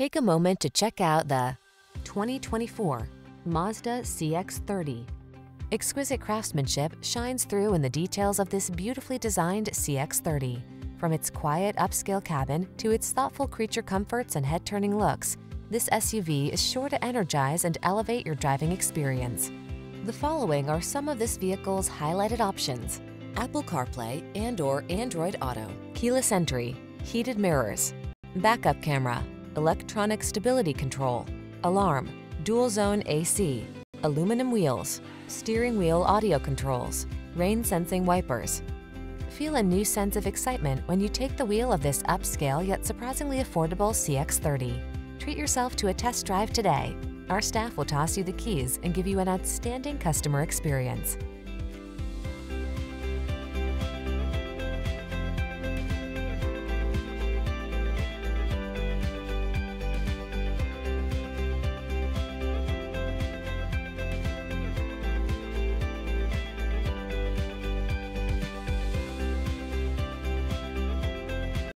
Take a moment to check out the 2024 Mazda CX-30. Exquisite craftsmanship shines through in the details of this beautifully designed CX-30. From its quiet upscale cabin to its thoughtful creature comforts and head-turning looks, this SUV is sure to energize and elevate your driving experience. The following are some of this vehicle's highlighted options. Apple CarPlay and or Android Auto, keyless entry, heated mirrors, backup camera, electronic stability control, alarm, dual zone AC, aluminum wheels, steering wheel audio controls, rain sensing wipers. Feel a new sense of excitement when you take the wheel of this upscale yet surprisingly affordable CX-30. Treat yourself to a test drive today. Our staff will toss you the keys and give you an outstanding customer experience.